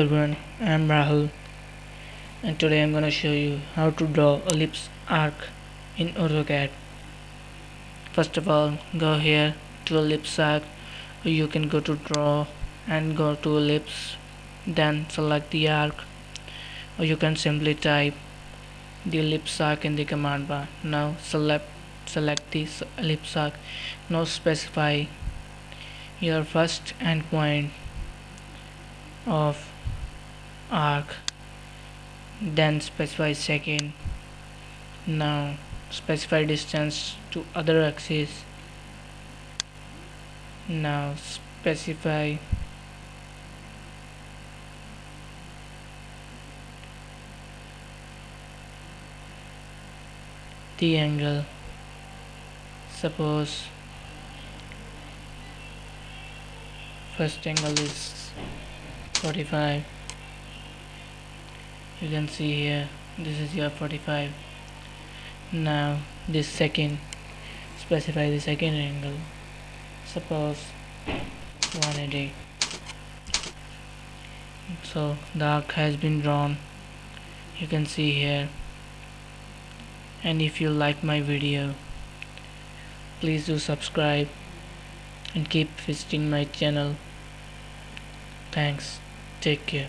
everyone I'm Rahul and today I'm gonna show you how to draw ellipse arc in AutoCAD. First of all go here to ellipse arc. You can go to draw and go to ellipse then select the arc or you can simply type the ellipse arc in the command bar. Now select select this ellipse arc. Now specify your first endpoint of arc then specify second now specify distance to other axis now specify the angle. Suppose first angle is 45 you can see here this is your 45 now this second specify the second angle. Suppose 180 so the arc has been drawn. You can see here. And if you like my video please do subscribe and keep visiting my channel. Thanks. Take care